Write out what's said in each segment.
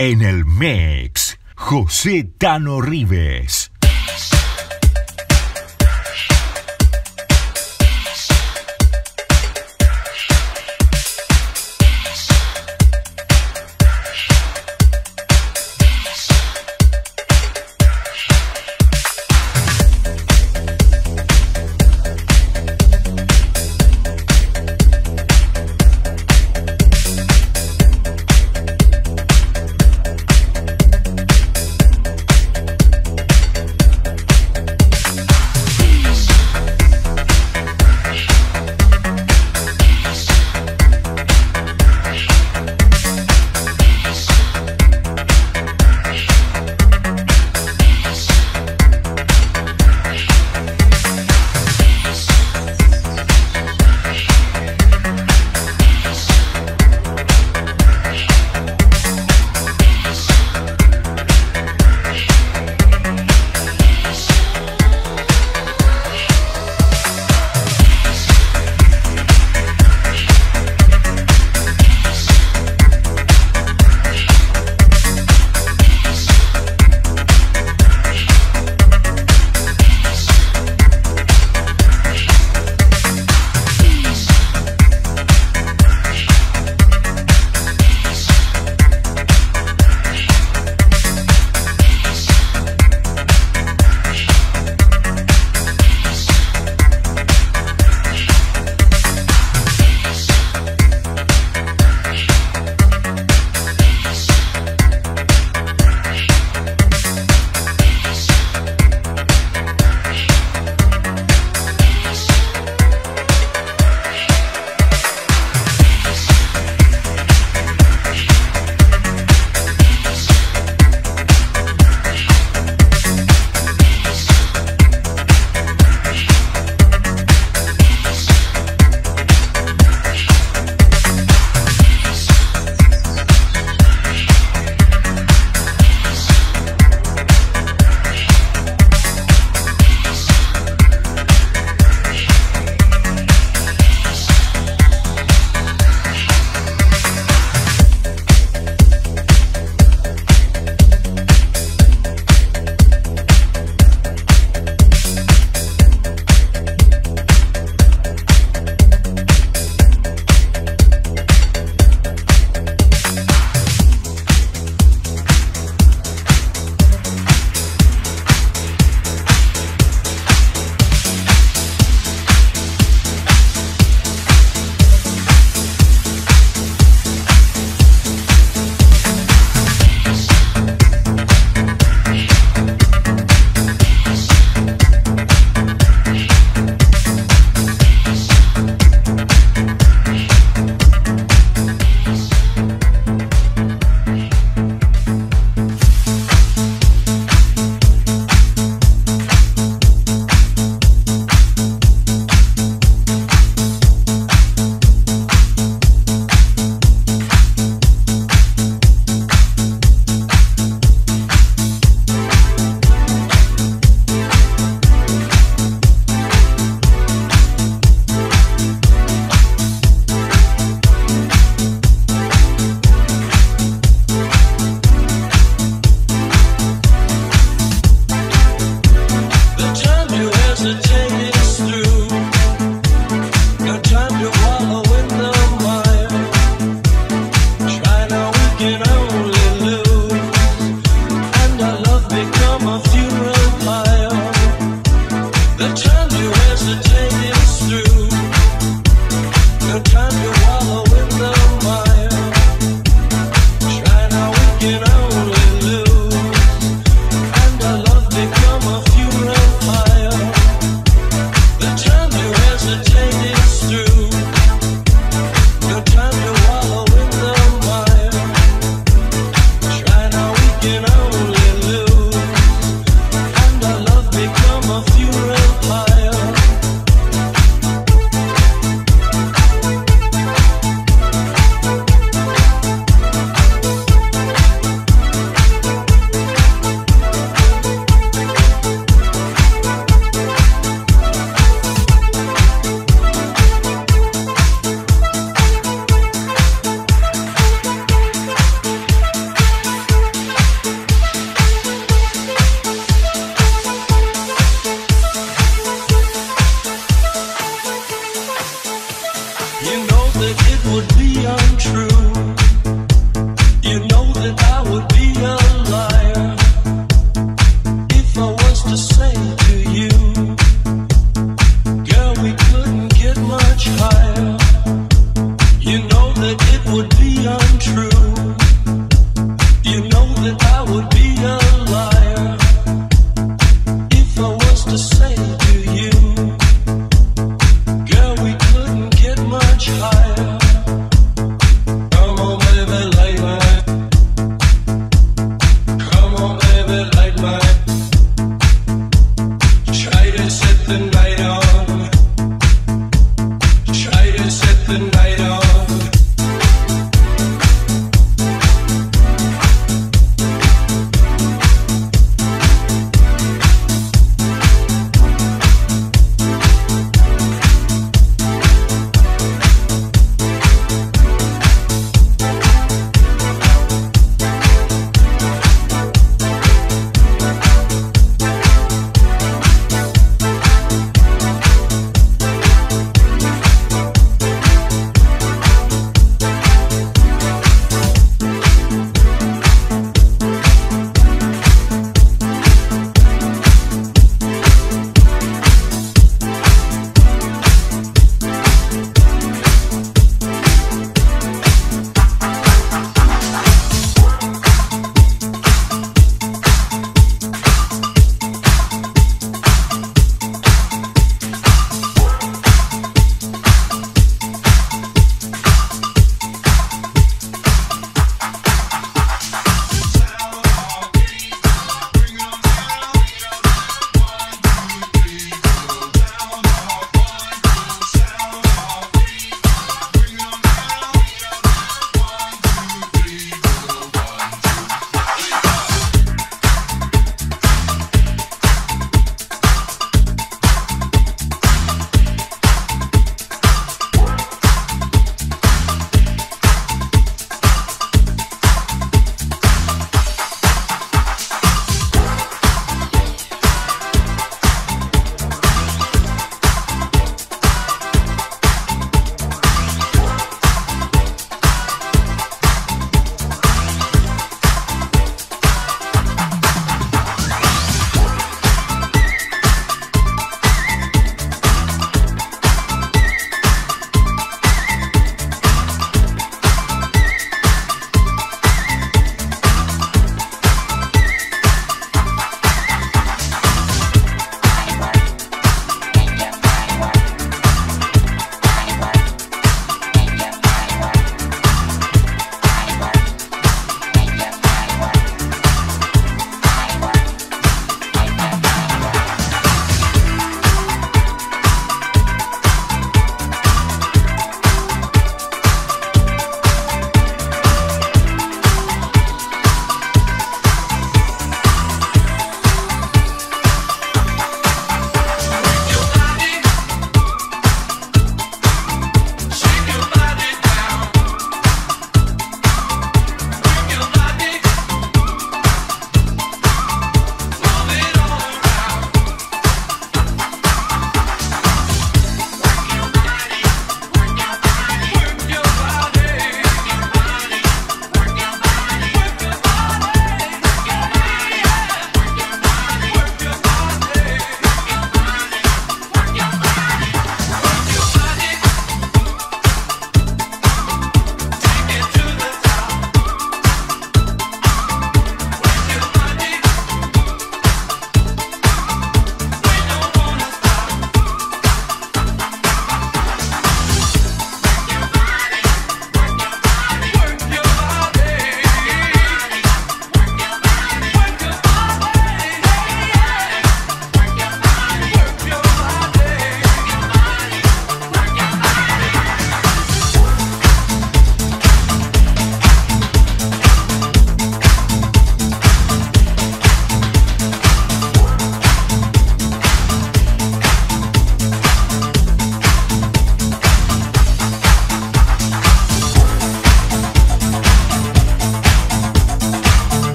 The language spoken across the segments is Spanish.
En el mix, José Tano Rives.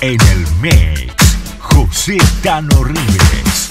En el mix, José Tano Ríos.